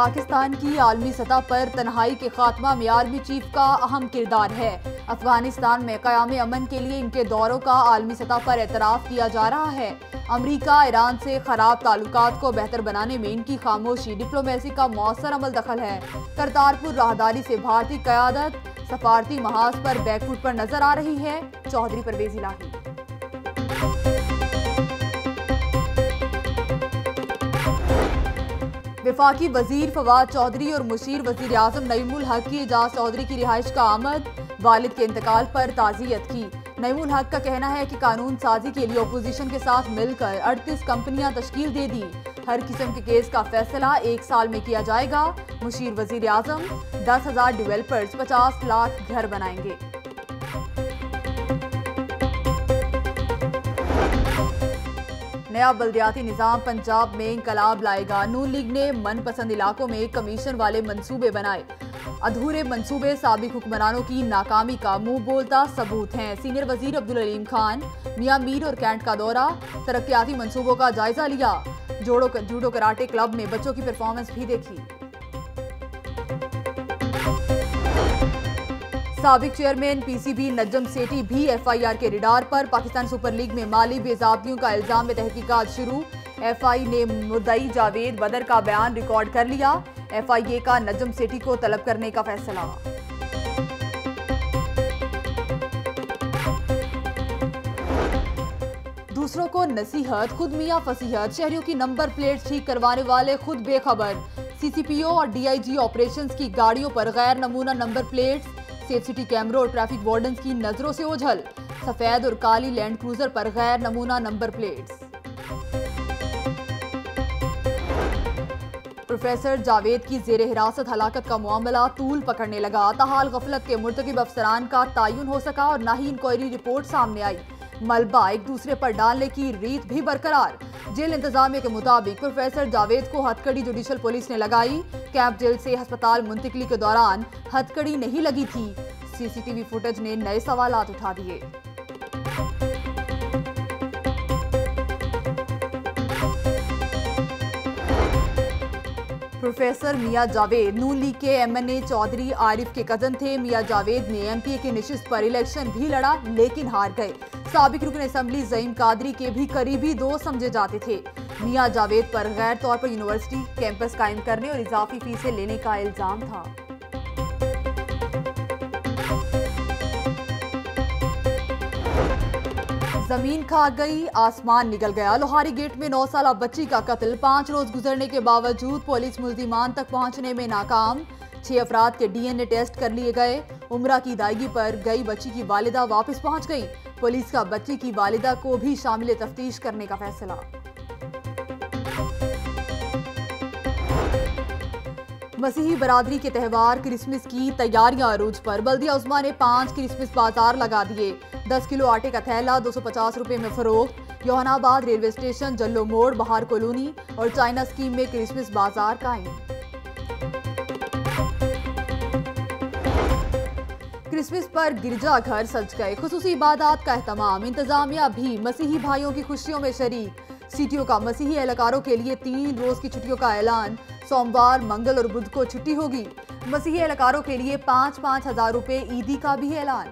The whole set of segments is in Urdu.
پاکستان کی عالمی سطح پر تنہائی کے خاتمہ میں آرمی چیف کا اہم کردار ہے۔ افغانستان میں قیام امن کے لیے ان کے دوروں کا عالمی سطح پر اعتراف کیا جا رہا ہے۔ امریکہ، ایران سے خراب تعلقات کو بہتر بنانے میں ان کی خاموشی ڈپلومیسی کا مؤثر عمل دخل ہے۔ کرتارپور راہداری سے بھارتی قیادت سفارتی محاذ پر بیک فوٹ پر نظر آ رہی ہے۔ چودھری پرویز الہی وفاقی وزیر فواد چودھری اور مشیر وزیر اعظم نعیم الحق کی اجاز چودھری کی رہائش کا آمد، والد کے انتقال پر تعزیت کی۔ نعیم الحق کا کہنا ہے کہ قانون سازی کے لیے اپوزیشن کے ساتھ مل کر اڑتیس کمپنیاں تشکیل دے دی ہر قسم کے کیس کا فیصلہ ایک سال میں کیا جائے گا۔ مشیر وزیر اعظم دس ہزار ڈیویلپرز پچاس لاکھ گھر بنائیں گے۔ نیا بلدیاتی نظام پنجاب میں انقلاب لائے گا۔ نون لیگ نے من پسند علاقوں میں کمیشن والے منصوبے بنائے۔ ادھورے منصوبے سابق حکمرانوں کی ناکامی کا منہ بولتا ثبوت ہیں۔ سینئر وزیر عبدالعلیم خان، میاں میر اور کینٹ کا دورہ، ترقیاتی منصوبوں کا جائزہ لیا۔ جوڈو کراٹے کلب میں بچوں کی پرفارمنس بھی دیکھی۔ سابق chairman P C B Najam Sethi بھی ایف آئی آر کے ریڈار پر پاکستان سپر لیگ میں مالی بے کا الزام میں تحقیقات شروع۔ ایف آئی نے مدعی جاوید بدر کا بیان ریکارڈ کر لیا۔ ایف آئی اے کا نجم سیٹی کو طلب کرنے کا فیصلہ۔ دوسروں کو نصیحت، خود میاں فصیحت۔ شہریوں کی نمبر پلیٹ ٹھیک کروانے والے خود بے خبر۔ سی سی پی او اور ڈی آئی جی آپریشنز کی گاڑیوں پر غیر نمونہ نمبر پلیٹس۔ سیف سٹی کیمروں اور ٹریفک وارڈنز کی نظروں سے اوجھل۔ سفید اور کالی لینڈ کروزر پر غیر نمونہ نمبر پلیٹس۔ پروفیسر جاوید کی زیر حراست ہلاکت کا معاملہ طول پکڑنے لگا۔ تاحال غفلت کے مرتکب افسران کا تعین ہو سکا اور نہ ہی انکوائری رپورٹ سامنے آئی۔ ملبہ ایک دوسرے پر ڈالنے کی ریت بھی برقرار۔ جیل انتظامیہ کے مطابق پروفیسر جاوید کو ہتکڑی جوڈیشل پولیس نے لگائی۔ کیمپ جیل سے ہسپتال منتقلی کے دوران ہتکڑی نہیں لگی تھی۔ سی سی ٹی وی فوٹیج نے نئے سوالات اٹھا دیے۔ پروفیسر میاں جاوید نون لیگ کے M N A Chaudhry Arif کے قزن تھے۔ میاں جاوید نے ایم پی اے کی نشست پر الیکشن بھی لڑا، لیکن ہار گئے۔ سابق رکن اسمبلی زعیم قادری کے بھی قریبی دو سمجھے جاتے تھے۔ میاں جاوید پر غیر طور پر یونیورسٹی کیمپس قائم کرنے اور اضافی فیسیں لینے کا الزام تھا۔ زمین کھا گئی، آسمان نگل گیا۔ لوہاری گیٹ میں نو سالہ بچی کا قتل۔ پانچ روز گزرنے کے باوجود پولیس ملزمان تک پہنچنے میں ناکام۔ چھ افراد کے ڈی این اے ٹیسٹ کر لیے گئے۔ عمرہ کی دائیگی پر گئی بچی کی والدہ واپس پہنچ گئی۔ پولیس کا بچی کی والدہ کو بھی شامل تفتیش کرنے کا فیصلہ۔ مسیحی برادری کے تہوار کرسمس کی تیاریاں عروج پر۔ بلدیہ عظمہ نے پانچ کرسمس بازار لگا دیے۔ دس کلو آٹے کا تھیلا، دو سو پچاس روپے میں فروخت۔ یوہن آباد railway station, Jallo Mor, Bahar colony اور چائنا سکیم میں کرسمس بازار قائم۔ کرسمس پر گرجا گھر سج گئے۔ خصوصی عبادات کا اہتمام۔ انتظامیہ بھی مسیحی بھائیوں کی خوشیوں میں شریک۔ سیٹیوں کا مسیحی اہلکاروں کے لیے تین روز کی چھٹیوں کا اعلان۔ سوموار منگل اور بدھ کو چھٹی ہوگی۔ مسیحی اہلکاروں کے لیے پانچ پانچ ہزار روپے عیدی کا بھی اعلان۔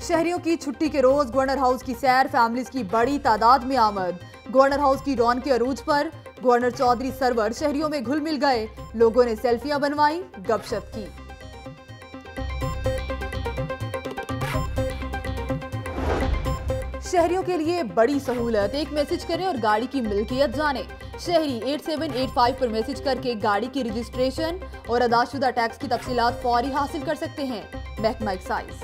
شہریوں کی چھٹی کے روز گورنر ہاؤس کی سیر فیملیز کی بڑی تعداد میں آمد۔ گورنر ہاؤس کی رون کے عروج پر گورنر چودھری سرور شہریوں میں گھل مل گئے۔ لوگوں نے سیلفیاں بنوائی، گپ شپ کی۔ شہریوں کے لیے بڑی سہولت۔ ایک میسج کریں اور گاڑی کی ملکیت جانیں۔ شہری ایٹ سیون ایٹ فائیو پر میسج کر کے گاڑی کی رجسٹریشن اور ادا شدہ ٹیکس کی تفصیلات فوری حاصل کر سکتے ہیں۔ محکمہ ایکسائز۔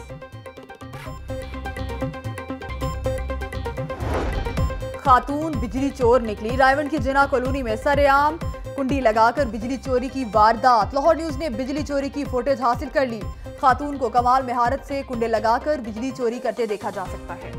خاتون بجلی چور نکلی۔ رائیونڈ کی جنا کالونی میں سر عام کنڈی لگا کر بجلی چوری کی واردات۔ لاہور نیوز نے بجلی چوری کی فوٹیج حاصل کر لی۔ خاتون کو کمال مہارت سے کنڈے لگا کر بجلی چوری کرتے دیکھا جا سکتا ہے۔